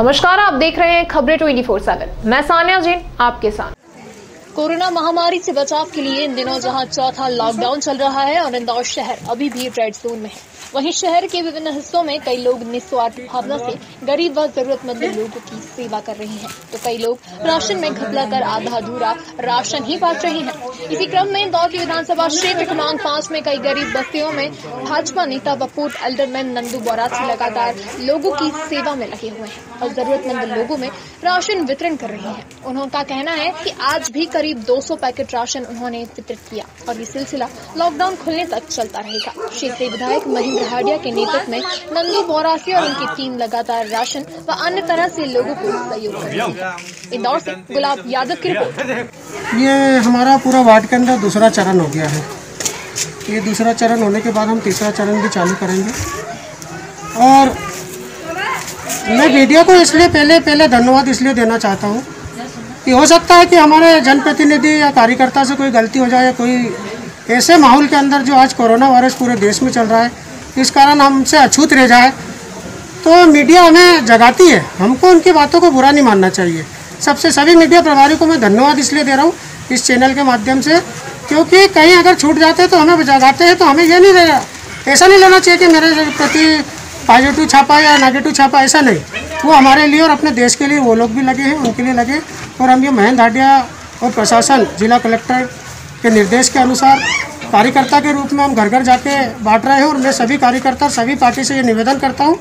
नमस्कार, आप देख रहे हैं खबरें 24/7 मैं सानिया जैन, आपके साथ। कोरोना महामारी से बचाव के लिए इन दिनों जहाँ चौथा लॉकडाउन चल रहा है, और इंदौर शहर अभी भी रेड जोन में है। वहीं शहर के विभिन्न हिस्सों में कई लोग निस्वार्थ भावना से गरीब व जरूरतमंद लोगों की सेवा कर रहे हैं। तो कई लोग राशन में घपला कर आधा अधूरा राशन ही बांट रहे हैं। इसी क्रम में इंदौर की विधानसभा क्षेत्र क्रमांक पाँच में कई गरीब बस्तियों में भाजपा नेता बपूट एल्डरमैन नंदू बोरासी लगातार लोगों की सेवा में लगे हुए हैं और जरूरतमंद लोगों में राशन वितरण कर रहे हैं। उनका कहना है कि आज भी करीब 200 पैकेट राशन उन्होंने वितरित किया। और ये सिलसिला लॉकडाउन खुलने तक चलता रहेगा। क्षेत्रीय विधायक महेंद्र हाडिया के नेतृत्व में नंदू बोरासी और उनकी टीम लगातार राशन व अन्य तरह से लोगों को सहयोग कर इंदौर से गुलाब यादव की रिपोर्ट। ये हमारा पूरा वार्ड के अंदर दूसरा चरण हो गया है। ये दूसरा चरण होने के बाद हम तीसरा चरण भी चालू करेंगे। और मैं वीडियो को इसलिए पहले पहले धन्यवाद इसलिए देना चाहता हूँ कि हो सकता है कि हमारे जनप्रतिनिधि या कार्यकर्ता से कोई गलती हो जाए या कोई ऐसे माहौल के अंदर जो आज कोरोना वायरस पूरे देश में चल रहा है, इस कारण हमसे अछूत रह जाए। तो मीडिया हमें जगाती है। हमको उनकी बातों को बुरा नहीं मानना चाहिए। सबसे सभी मीडिया प्रभारी को मैं धन्यवाद इसलिए दे रहा हूँ इस चैनल के माध्यम से, क्योंकि कहीं अगर छूट जाते हैं तो हमें जगाते हैं तो हमें ये नहीं लेना ऐसा नहीं लेना चाहिए कि मेरे प्रति पॉजिटिव छापा या नेगेटिव छापा, ऐसा नहीं। वो हमारे लिए और अपने देश के लिए वो लोग भी लगे हैं, उनके लिए लगे और हम ये महेंद्र हाडिया और प्रशासन जिला कलेक्टर के निर्देश के अनुसार कार्यकर्ता के रूप में हम घर घर जाके बांट रहे हैं और मैं सभी कार्यकर्ता सभी पार्टी से ये निवेदन करता हूँ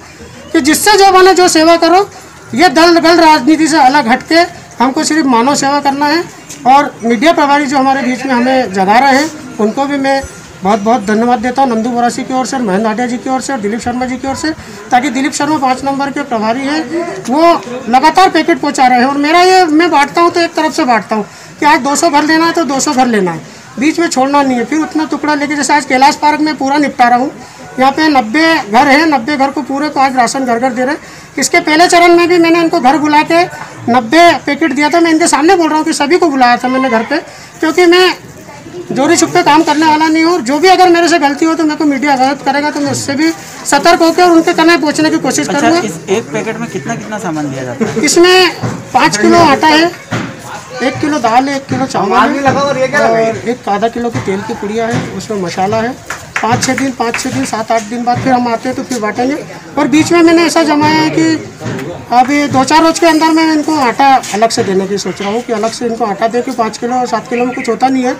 कि जिससे जो बने, जो सेवा करो, ये दल गल राजनीति से अलग हटके हमको सिर्फ़ मानव सेवा करना है और मीडिया प्रभारी जो हमारे बीच में हमें जगा रहे हैं, उनको भी मैं बहुत बहुत धन्यवाद देता हूँ नंदू बोरासी की ओर से, महेंद्र हाटिया जी की ओर से, दिलीप शर्मा जी की ओर से, ताकि दिलीप शर्मा पाँच नंबर के प्रभारी हैं। वो लगातार पैकेट पहुँचा रहे हैं और मेरा ये, मैं बांटता हूँ तो एक तरफ़ से बांटता हूँ कि आज 200 घर लेना है तो 200 घर लेना है। बीच में छोड़ना नहीं है, फिर उतना टुकड़ा लेके जैसे आज कैलाश पार्क में पूरा निपटा रहा हूँ। यहाँ पे नब्बे घर है, नब्बे घर को पूरे को आज राशन घर घर दे रहे हैं। इसके पहले चरण में भी मैंने इनको घर बुला के नब्बे पैकेट दिया था। मैं इनके सामने बोल रहा हूँ कि सभी को बुलाया था मैंने घर पे, क्योंकि मैं जोरी छुपे काम करने वाला नहीं हूँ और जो भी अगर मेरे से गलती हो तो मेरे को मीडिया अवगत करेगा तो मैं उससे भी सतर्क होकर और उनके कने पहुँचने की कोशिश अच्छा, करूँगा। इस एक पैकेट में कितना कितना सामान दिया जाता है? इसमें पाँच किलो आटा है एक किलो दाल है एक किलो चावल है और एक आधा किलो की तेल की पुड़िया है उसमें मसाला है। पाँच छः दिन पाँच छः दिन सात आठ दिन बाद फिर हम आते हैं तो फिर बांटेंगे। और बीच में मैंने ऐसा जमाया है कि अभी दो चार रोज के अंदर मैं इनको आटा अलग से देने की सोच रहा हूँ कि अलग से इनको आटा दे के पाँच किलो और सात किलो में कुछ होता नहीं है।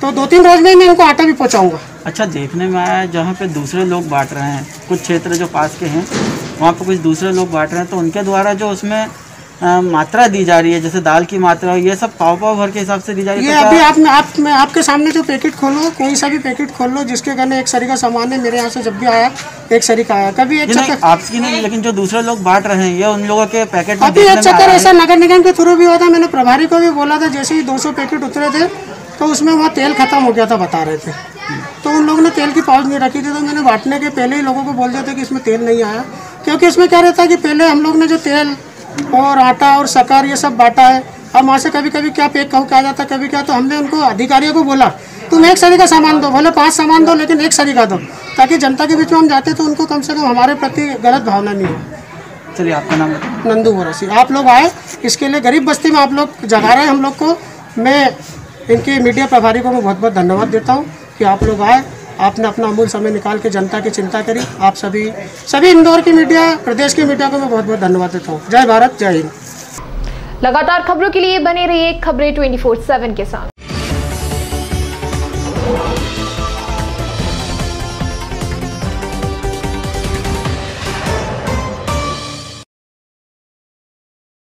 तो दो तीन रोज में मैं इनको आटा भी पहुँचाऊँगा। अच्छा देखने में आया है जहाँ पे दूसरे लोग बांट रहे हैं कुछ क्षेत्र जो पास के हैं वहाँ पे कुछ दूसरे लोग बांट रहे हैं तो उनके द्वारा जो उसमें अ, मात्रा दी जा रही है जैसे दाल की मात्रा ये सब पाव पाव भर के हिसाब से दी जा रही है? ये तो अभी आप आप मैं आपके सामने जो पैकेट खोलो कोई सा भी पैकेट खोल लो जिसके कहने एक सरी का सामान है मेरे यहाँ से जब भी आया एक सरी का आया कभी एक चक्कर आपकी नहीं लेकिन जो दूसरे लोग बांट रहे हैं ये उन लोगों के पैकेट अभी एक चक्कर ऐसा नगर निगम के थ्रू भी हुआ था मैंने प्रभारी को भी बोला था जैसे ही 200 पैकेट उतरे थे तो उसमें वहाँ तेल खत्म हो गया था बता रहे थे। तो उन लोगों ने तेल की पाउच नहीं रखी थी तो मैंने बांटने के पहले ही लोगों को बोल दिया था कि इसमें तेल नहीं आया। क्योंकि इसमें क्या रहता है कि पहले हम लोग ने जो तेल और आटा और शक्कर ये सब बांटा है अब वहाँ से कभी कभी क्या पैक कहूँ क्या जाता है कभी क्या तो हमने उनको अधिकारियों को बोला तुम एक सरी का सामान दो। भले पाँच सामान दो लेकिन एक सरी का दो ताकि जनता के बीच में हम जाते तो उनको कम से कम हमारे प्रति गलत भावना नहीं हो। चलिए आपका नाम नंदू बोरासी आप लोग आए इसके लिए गरीब बस्ती में आप लोग जगा रहे हैं हम लोग को। मैं इनके मीडिया प्रभारी को मैं बहुत बहुत धन्यवाद देता हूँ कि आप लोग आए, आपने अपना अमूल समय निकाल के जनता की चिंता करी। आप सभी सभी इंदौर की मीडिया, प्रदेश की मीडिया को मैं बहुत बहुत धन्यवाद देता हूँ। जय भारत, जय हिंद। लगातार खबरों के लिए बने रहिए खबरें 24/7 के साथ।